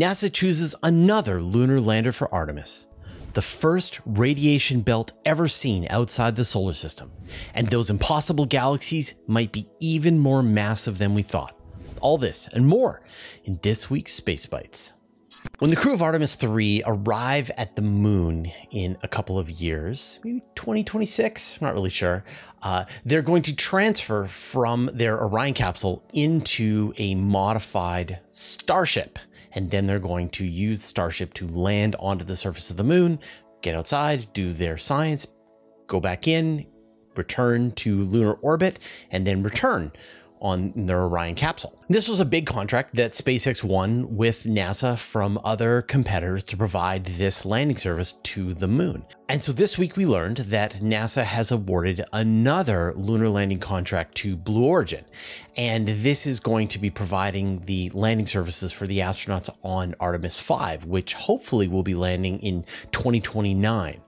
NASA chooses another lunar lander for Artemis, the first radiation belt ever seen outside the solar system. And those impossible galaxies might be even more massive than we thought. All this and more in this week's Space Bites. When the crew of Artemis 3 arrive at the moon in a couple of years, maybe 2026, I'm not really sure, uh, they're going to transfer from their Orion capsule into a modified Starship. And then they're going to use Starship to land onto the surface of the moon, get outside, do their science, go back in, return to lunar orbit, and then return on their Orion capsule. This was a big contract that SpaceX won with NASA from other competitors to provide this landing service to the moon. And so this week we learned that NASA has awarded another lunar landing contract to Blue Origin. And this is going to be providing the landing services for the astronauts on Artemis 5, which hopefully will be landing in 2029.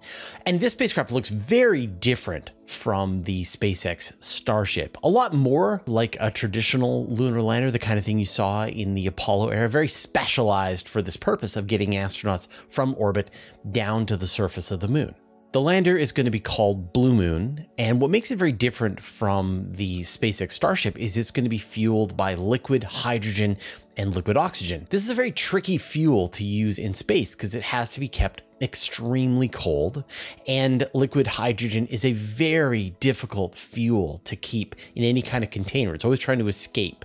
And this spacecraft looks very different from the SpaceX Starship. A lot more like a traditional lunar lander, the kind of thing you saw in the Apollo era, very specialized for this purpose of getting astronauts from orbit down to the surface of the moon. The lander is going to be called Blue Moon, and what makes it very different from the SpaceX Starship is it's going to be fueled by liquid hydrogen and liquid oxygen. This is a very tricky fuel to use in space because it has to be kept extremely cold, and liquid hydrogen is a very difficult fuel to keep in any kind of container. It's always trying to escape.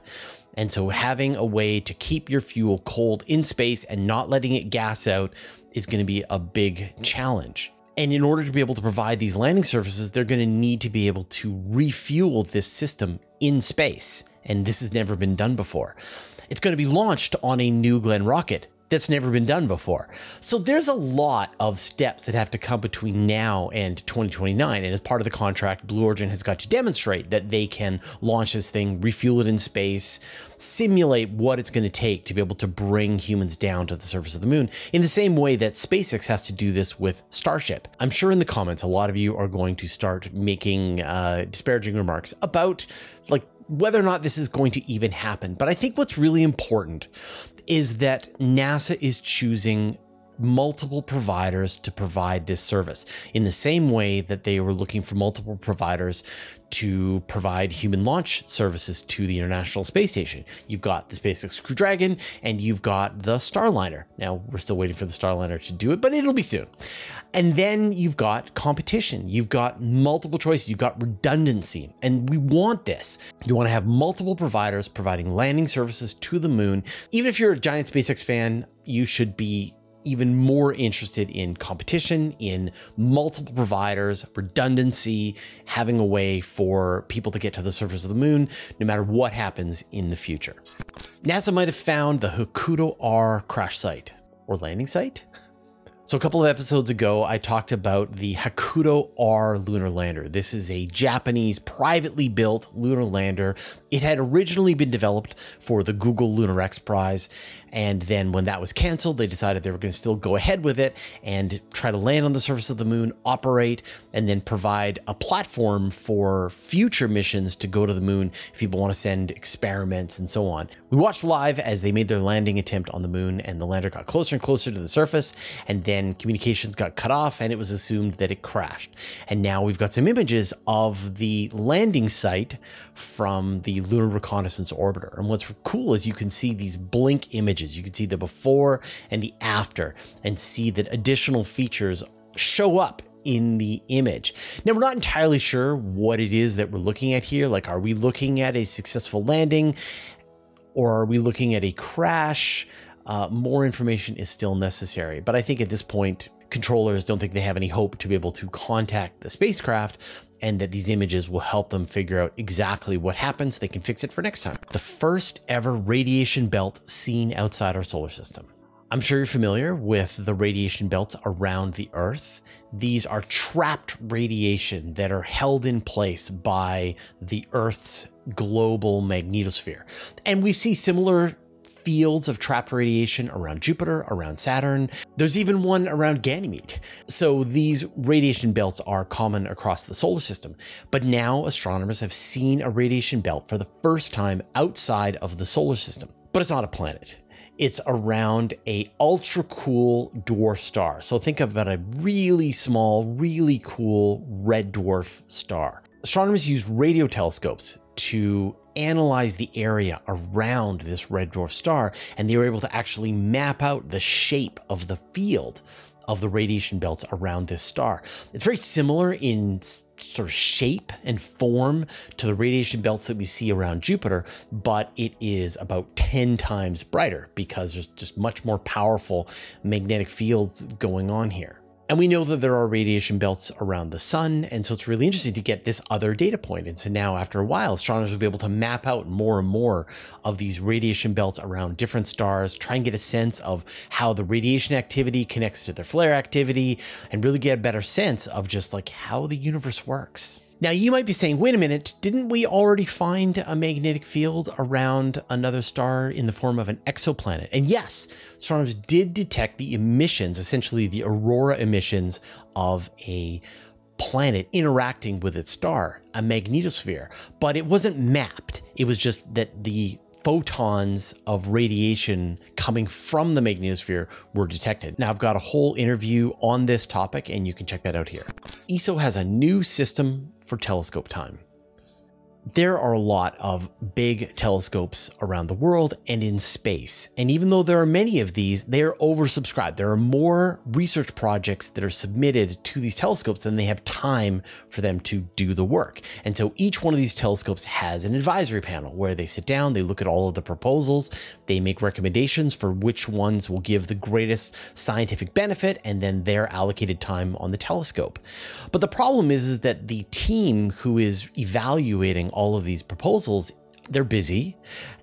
And so having a way to keep your fuel cold in space and not letting it gas out is going to be a big challenge. And in order to be able to provide these landing services, they're going to need to be able to refuel this system in space. And this has never been done before. It's going to be launched on a New Glenn rocket that's never been done before. So there's a lot of steps that have to come between now and 2029. And as part of the contract, Blue Origin has got to demonstrate that they can launch this thing, refuel it in space, simulate what it's going to take to be able to bring humans down to the surface of the moon in the same way that SpaceX has to do this with Starship. I'm sure in the comments, a lot of you are going to start making uh, disparaging remarks about like whether or not this is going to even happen. But I think what's really important is that NASA is choosing multiple providers to provide this service in the same way that they were looking for multiple providers to provide human launch services to the International Space Station. You've got the SpaceX Crew Dragon and you've got the Starliner. Now, we're still waiting for the Starliner to do it, but it'll be soon. And then you've got competition. You've got multiple choices. You've got redundancy. And we want this. You want to have multiple providers providing landing services to the moon. Even if you're a giant SpaceX fan, you should be even more interested in competition, in multiple providers, redundancy, having a way for people to get to the surface of the moon, no matter what happens in the future. NASA might have found the Hakuto R crash site or landing site. So, a couple of episodes ago, I talked about the Hakuto R lunar lander. This is a Japanese privately built lunar lander. It had originally been developed for the Google Lunar X Prize and then when that was canceled, they decided they were going to still go ahead with it and try to land on the surface of the moon, operate, and then provide a platform for future missions to go to the moon if people want to send experiments and so on. We watched live as they made their landing attempt on the moon and the lander got closer and closer to the surface and then communications got cut off and it was assumed that it crashed. And now we've got some images of the landing site from the Lunar Reconnaissance Orbiter. And what's cool is you can see these blink images You can see the before and the after and see that additional features show up in the image. Now, we're not entirely sure what it is that we're looking at here. Like, are we looking at a successful landing or are we looking at a crash? Uh, more information is still necessary. But I think at this point, controllers don't think they have any hope to be able to contact the spacecraft and that these images will help them figure out exactly what happens. So they can fix it for next time. The first ever radiation belt seen outside our solar system. I'm sure you're familiar with the radiation belts around the Earth. These are trapped radiation that are held in place by the Earth's global magnetosphere. And we see similar fields of trapped radiation around Jupiter, around Saturn. There's even one around Ganymede. So these radiation belts are common across the solar system. But now astronomers have seen a radiation belt for the first time outside of the solar system. But it's not a planet. it's around a ultra cool dwarf star. So think about a really small, really cool red dwarf star. Astronomers use radio telescopes to analyze the area around this red dwarf star, and they were able to actually map out the shape of the field of the radiation belts around this star. It's very similar in sort of shape and form to the radiation belts that we see around Jupiter, but it is about 10 times brighter because there's just much more powerful magnetic fields going on here. And we know that there are radiation belts around the sun, and so it's really interesting to get this other data point. And so now, after a while, astronomers will be able to map out more and more of these radiation belts around different stars, try and get a sense of how the radiation activity connects to their flare activity, and really get a better sense of just like how the universe works. Now, you might be saying, wait a minute, didn't we already find a magnetic field around another star in the form of an exoplanet? And yes, astronomers did detect the emissions, essentially the aurora emissions of a planet interacting with its star, a magnetosphere, but it wasn't mapped. It was just that the photons of radiation coming from the magnetosphere were detected. Now, I've got a whole interview on this topic, and you can check that out here. ESO has a new system for telescope time. There are a lot of big telescopes around the world and in space. And even though there are many of these, they are oversubscribed. There are more research projects that are submitted to these telescopes than they have time for them to do the work. And so each one of these telescopes has an advisory panel where they sit down, they look at all of the proposals, they make recommendations for which ones will give the greatest scientific benefit, and then their allocated time on the telescope. But the problem is, is that the team who is evaluating all of these proposals, they're busy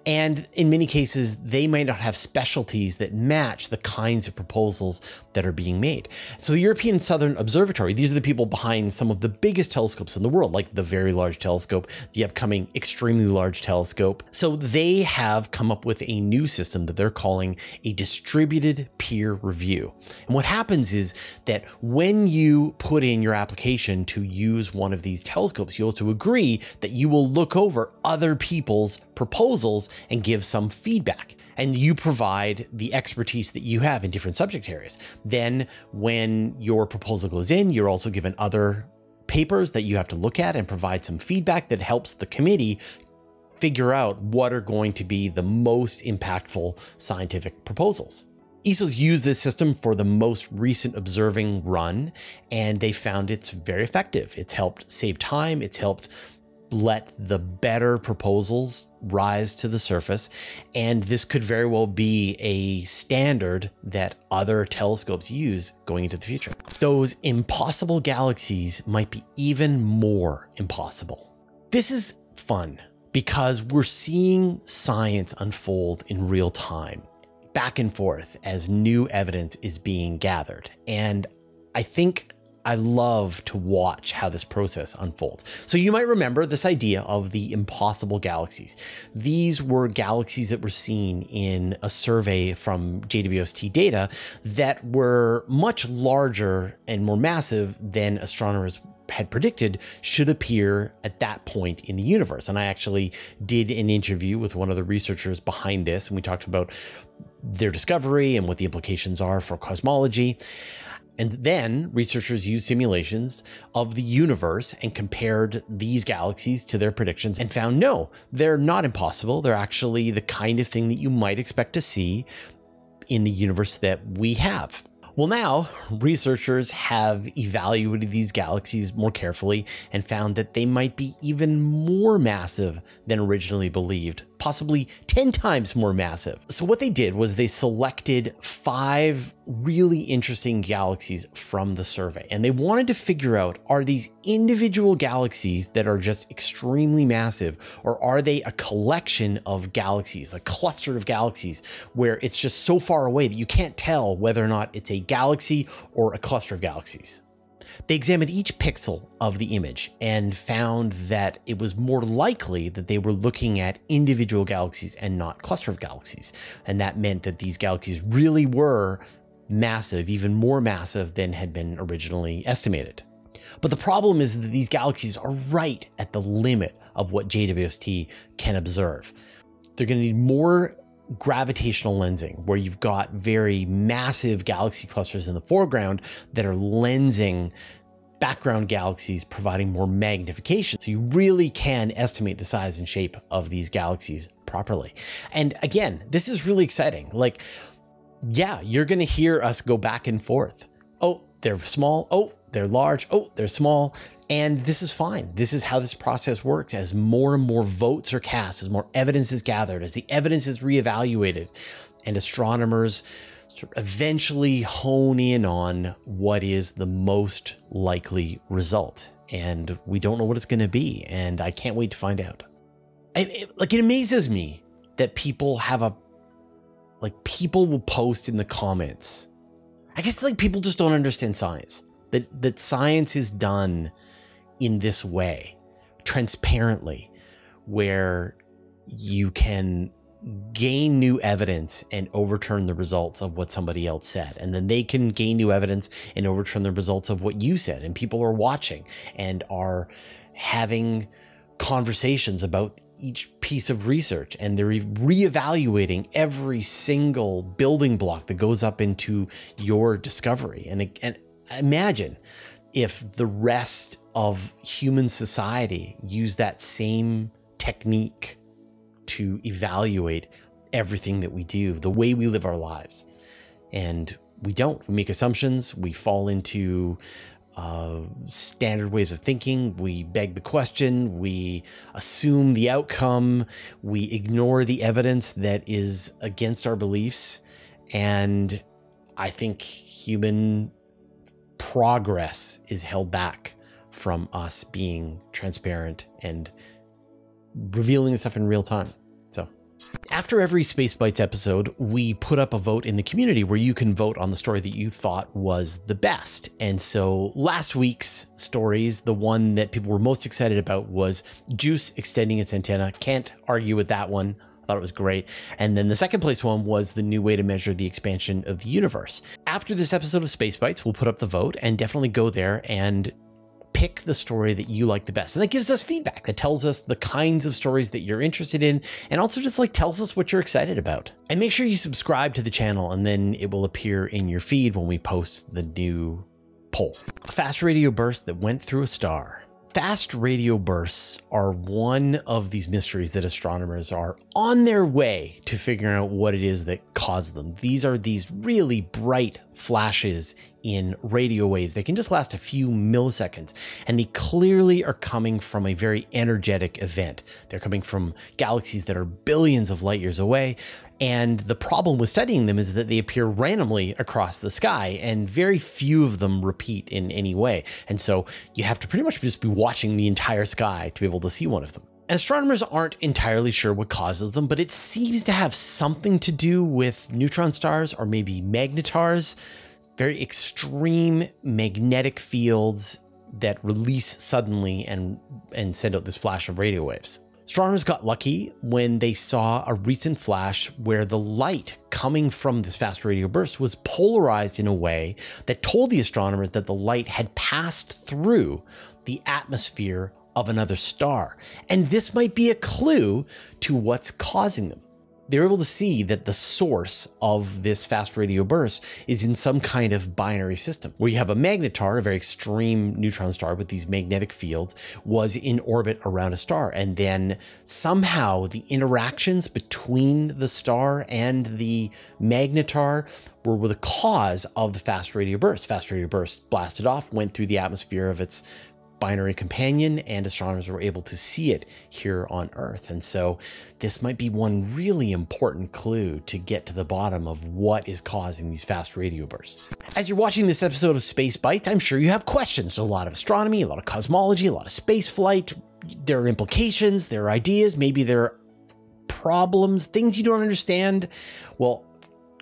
and in many cases, they might not have specialties that match the kinds of proposals that are being made. So the European Southern Observatory, these are the people behind some of the biggest telescopes in the world, like the Very Large Telescope, the upcoming Extremely Large Telescope. So they have come up with a new system that they're calling a distributed peer review. And what happens is that when you put in your application to use one of these telescopes, you also agree that you will look over other people's proposals and give some feedback. And you provide the expertise that you have in different subject areas. Then, when your proposal goes in, you're also given other papers that you have to look at and provide some feedback that helps the committee figure out what are going to be the most impactful scientific proposals. ESO's used this system for the most recent observing run, and they found it's very effective. It's helped save time, it's helped let the better proposals rise to the surface. And this could very well be a standard that other telescopes use going into the future. Those impossible galaxies might be even more impossible. This is fun because we're seeing science unfold in real time, back and forth as new evidence is being gathered. And I think I love to watch how this process unfolds. So you might remember this idea of the impossible galaxies. These were galaxies that were seen in a survey from JWST data that were much larger and more massive than astronomers had predicted should appear at that point in the universe. And I actually did an interview with one of the researchers behind this, and we talked about their discovery and what the implications are for cosmology. And then researchers used simulations of the universe and compared these galaxies to their predictions and found no, they're not impossible. They're actually the kind of thing that you might expect to see in the universe that we have. Well, now researchers have evaluated these galaxies more carefully and found that they might be even more massive than originally believed, possibly 10 times more massive. So, what they did was they selected five really interesting galaxies from the survey, and they wanted to figure out are these individual galaxies that are just extremely massive, or are they a collection of galaxies, a cluster of galaxies where it's just so far away that you can't tell whether or not it's a galaxy or a cluster of galaxies? They examined each pixel of the image and found that it was more likely that they were looking at individual galaxies and not cluster of galaxies. And that meant that these galaxies really were massive, even more massive than had been originally estimated. But the problem is that these galaxies are right at the limit of what JWST can observe. They're going to need more gravitational lensing, where you've got very massive galaxy clusters in the foreground that are lensing background galaxies, providing more magnification. So you really can estimate the size and shape of these galaxies properly. And again, this is really exciting. Like, yeah, you're going to hear us go back and forth. Oh, they're small. Oh, they're large. Oh, they're small. And this is fine. This is how this process works. As more and more votes are cast, as more evidence is gathered, as the evidence is reevaluated, and astronomers eventually hone in on what is the most likely result. And we don't know what it's going to be. And I can't wait to find out. It, it, like, it amazes me that people have a, like, people will post in the comments. I guess, like, people just don't understand science. That, that science is done in this way, transparently, where you can gain new evidence and overturn the results of what somebody else said. And then they can gain new evidence and overturn the results of what you said. And people are watching and are having conversations about each piece of research and they're reevaluating every single building block that goes up into your discovery. And, and imagine if the rest of human society use that same technique to evaluate everything that we do, the way we live our lives. And we don't. We make assumptions, we fall into uh, standard ways of thinking, we beg the question, we assume the outcome, we ignore the evidence that is against our beliefs. And I think human progress is held back from us being transparent and revealing stuff in real time. So after every Space Bites episode, we put up a vote in the community where you can vote on the story that you thought was the best. And so last week's stories, the one that people were most excited about was Juice extending its antenna. Can't argue with that one. I thought it was great. And then the second place one was the new way to measure the expansion of the universe. After this episode of Space Bites, we'll put up the vote and definitely go there and pick the story that you like the best. And that gives us feedback that tells us the kinds of stories that you're interested in and also just like tells us what you're excited about. And make sure you subscribe to the channel and then it will appear in your feed when we post the new poll. A fast radio burst that went through a star. Fast radio bursts are one of these mysteries that astronomers are on their way to figuring out what it is that caused them. These are these really bright flashes in radio waves. They can just last a few milliseconds, and they clearly are coming from a very energetic event. They're coming from galaxies that are billions of light years away, and the problem with studying them is that they appear randomly across the sky and very few of them repeat in any way. And so you have to pretty much just be watching the entire sky to be able to see one of them. Astronomers aren't entirely sure what causes them, but it seems to have something to do with neutron stars or maybe magnetars, very extreme magnetic fields that release suddenly and, and send out this flash of radio waves. Astronomers got lucky when they saw a recent flash where the light coming from this fast radio burst was polarized in a way that told the astronomers that the light had passed through the atmosphere of another star. And this might be a clue to what's causing them they're able to see that the source of this fast radio burst is in some kind of binary system where you have a magnetar, a very extreme neutron star with these magnetic fields, was in orbit around a star. And then somehow the interactions between the star and the magnetar were the cause of the fast radio burst. Fast radio burst blasted off, went through the atmosphere of its binary companion, and astronomers were able to see it here on Earth. And so this might be one really important clue to get to the bottom of what is causing these fast radio bursts. As you're watching this episode of Space Bites, I'm sure you have questions. a lot of astronomy, a lot of cosmology, a lot of space flight. There are implications, there are ideas, maybe there are problems, things you don't understand. Well,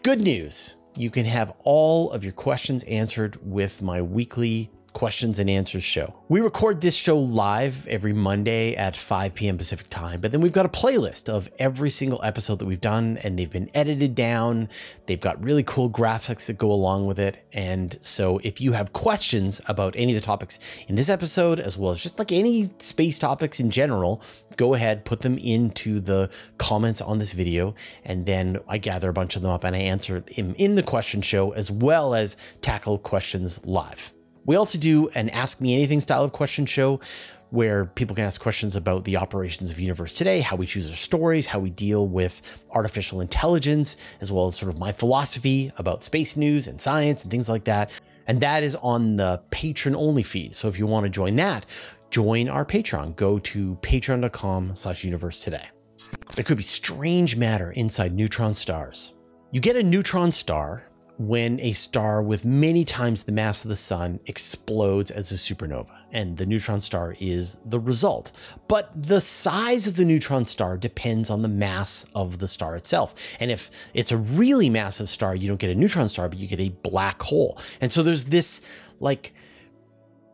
good news. You can have all of your questions answered with my weekly questions and answers show. We record this show live every Monday at 5 p.m. Pacific time, but then we've got a playlist of every single episode that we've done, and they've been edited down. They've got really cool graphics that go along with it. And so if you have questions about any of the topics in this episode, as well as just like any space topics in general, go ahead, put them into the comments on this video, and then I gather a bunch of them up and I answer them in the question show as well as tackle questions live. We also do an Ask Me Anything style of question show where people can ask questions about the operations of Universe today, how we choose our stories, how we deal with artificial intelligence, as well as sort of my philosophy about space news and science and things like that. And that is on the Patreon only feed. So if you want to join that, join our Patreon. Go to patreon.com slash universe today. There could be strange matter inside neutron stars. You get a neutron star when a star with many times the mass of the sun explodes as a supernova, and the neutron star is the result. But the size of the neutron star depends on the mass of the star itself. And if it's a really massive star, you don't get a neutron star, but you get a black hole. And so there's this like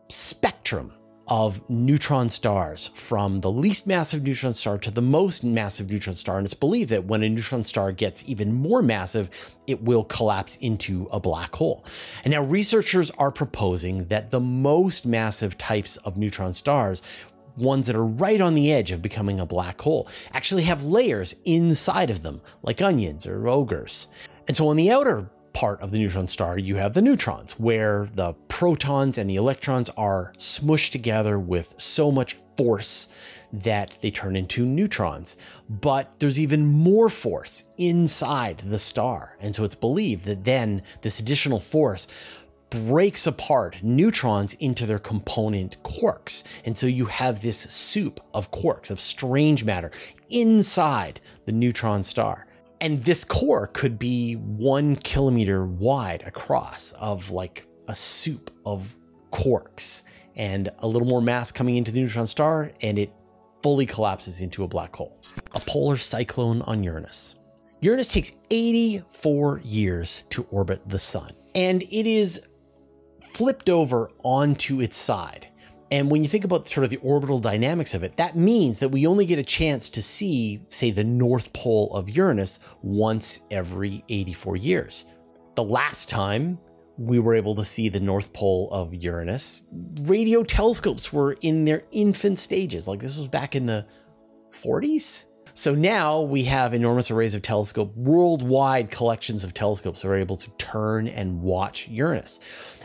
spectrum of neutron stars from the least massive neutron star to the most massive neutron star. And it's believed that when a neutron star gets even more massive, it will collapse into a black hole. And now researchers are proposing that the most massive types of neutron stars ones that are right on the edge of becoming a black hole actually have layers inside of them, like onions or ogres. And so on the outer part of the neutron star, you have the neutrons, where the protons and the electrons are smushed together with so much force that they turn into neutrons. But there's even more force inside the star. And so it's believed that then this additional force breaks apart neutrons into their component quarks. And so you have this soup of quarks, of strange matter inside the neutron star. And this core could be one kilometer wide across of like a soup of quarks and a little more mass coming into the neutron star and it fully collapses into a black hole. A polar cyclone on Uranus. Uranus takes 84 years to orbit the sun and it is flipped over onto its side. And when you think about sort of the orbital dynamics of it, that means that we only get a chance to see, say, the North Pole of Uranus once every 84 years. The last time we were able to see the North Pole of Uranus, radio telescopes were in their infant stages. Like this was back in the 40s. So now we have enormous arrays of telescope, worldwide collections of telescopes that are able to turn and watch Uranus.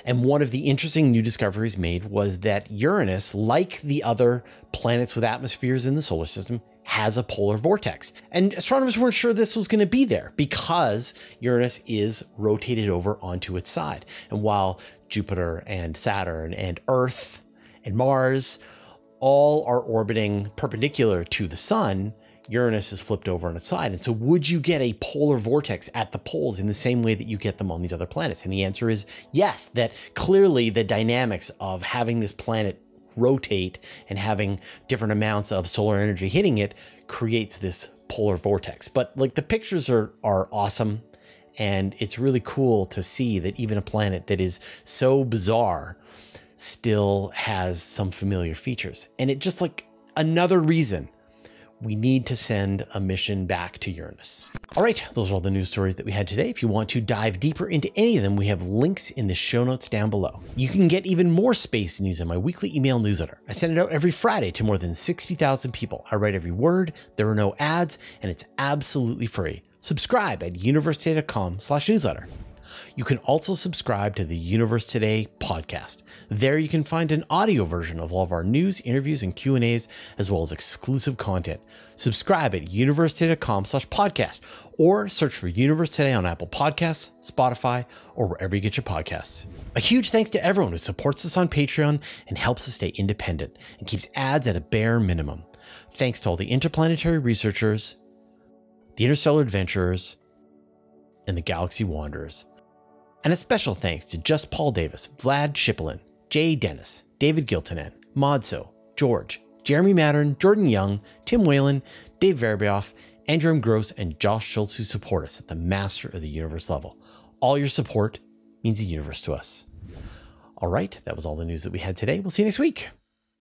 And one of the interesting new discoveries made was that Uranus, like the other planets with atmospheres in the solar system, has a polar vortex. And astronomers weren't sure this was going to be there because Uranus is rotated over onto its side. And while Jupiter and Saturn and Earth and Mars all are orbiting perpendicular to the sun, Uranus is flipped over on its side. And so, would you get a polar vortex at the poles in the same way that you get them on these other planets? And the answer is yes, that clearly the dynamics of having this planet rotate and having different amounts of solar energy hitting it creates this polar vortex. But like the pictures are, are awesome. And it's really cool to see that even a planet that is so bizarre still has some familiar features. And it just like another reason we need to send a mission back to Uranus. All right, those are all the news stories that we had today. If you want to dive deeper into any of them, we have links in the show notes down below. You can get even more space news in my weekly email newsletter. I send it out every Friday to more than 60,000 people. I write every word, there are no ads, and it's absolutely free. Subscribe at universetoday.com slash newsletter. You can also subscribe to the Universe Today podcast. There you can find an audio version of all of our news, interviews, and Q&As, as well as exclusive content. Subscribe at universetoday.com slash podcast or search for Universe Today on Apple Podcasts, Spotify, or wherever you get your podcasts. A huge thanks to everyone who supports us on Patreon and helps us stay independent and keeps ads at a bare minimum. Thanks to all the interplanetary researchers, the interstellar adventurers, and the galaxy wanderers. And a special thanks to Just Paul Davis, Vlad Shipplin, Jay Dennis, David Giltonan, Modso, George, Jeremy Mattern, Jordan Young, Tim Whalen, Dave Verbeoff, Andrew. Gross, and Josh Schultz who support us at the Master of the Universe level. All your support means the universe to us. All right, that was all the news that we had today. We'll see you next week.